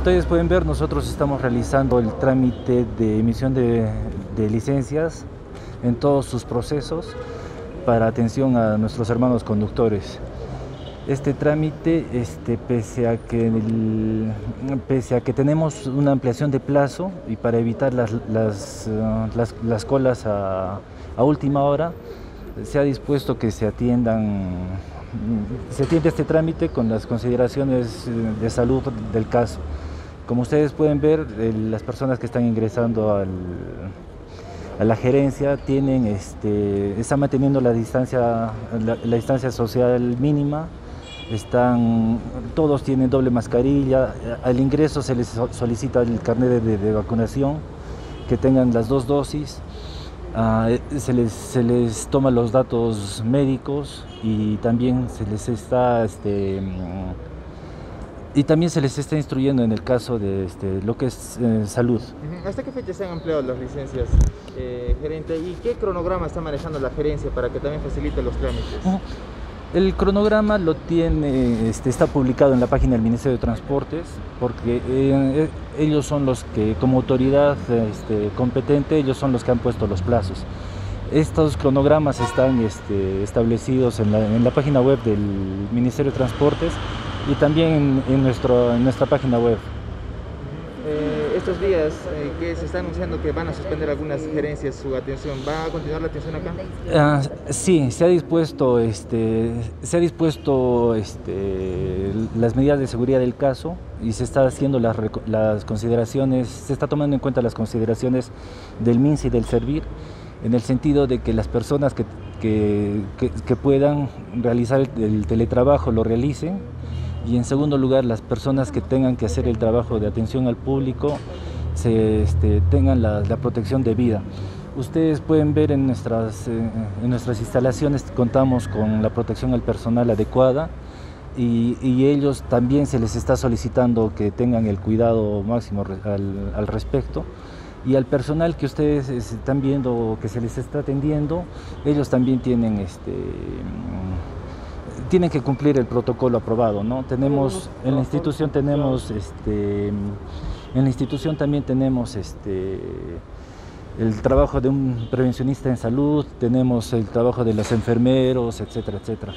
ustedes pueden ver, nosotros estamos realizando el trámite de emisión de, licencias en todos sus procesos para atención a nuestros hermanos conductores. Este trámite, este, pese, a que tenemos una ampliación de plazo y para evitar las, las colas a, última hora, se ha dispuesto que se atiendan, se atiende este trámite con las consideraciones de salud del caso. Como ustedes pueden ver, las personas que están ingresando a la gerencia tienen, este, están manteniendo la distancia, social mínima, están, todos tienen doble mascarilla, al ingreso se les solicita el carnet de, vacunación, que tengan las dos dosis, uh, se, les, se, toma los datos médicos y también se les está, este, y también se les está instruyendo en el caso de este, lo que es eh, salud. ¿Hasta qué fecha se han empleado las licencias, eh, gerente? ¿Y qué cronograma está manejando la gerencia para que también facilite los trámites? Uh -huh. El cronograma lo tiene, este, está publicado en la página del Ministerio de Transportes, porque eh, ellos son los que, como autoridad este, competente, ellos son los que han puesto los plazos. Estos cronogramas están este, establecidos en la, en la, página web del Ministerio de Transportes y también en, nuestro, en nuestra página web eh, estos días eh, que se está anunciando que van a suspender algunas gerencias su atención, ¿va a continuar la atención acá? Uh, sí, se ha dispuesto, este, se ha dispuesto este, las medidas de seguridad del caso y se está haciendo las, las consideraciones, se está tomando en cuenta las consideraciones del MINS y del SERVIR en el sentido de que las personas que, que, que, que puedan realizar el, el teletrabajo lo realicen y en segundo lugar las personas que tengan que hacer el trabajo de atención al público se, este, tengan la, protección debida. Ustedes pueden ver en nuestras, eh, en nuestras instalaciones contamos con la protección al personal adecuada y, y, ellos también se les está solicitando que tengan el cuidado máximo al, al respecto y al personal que ustedes están viendo que se les está atendiendo, ellos también tienen este tienen que cumplir el protocolo aprobado, ¿no? Tenemos, en la institución tenemos, este, en la institución también tenemos, este, el trabajo de un prevencionista en salud, tenemos el trabajo de los enfermeros, etcétera, etcétera.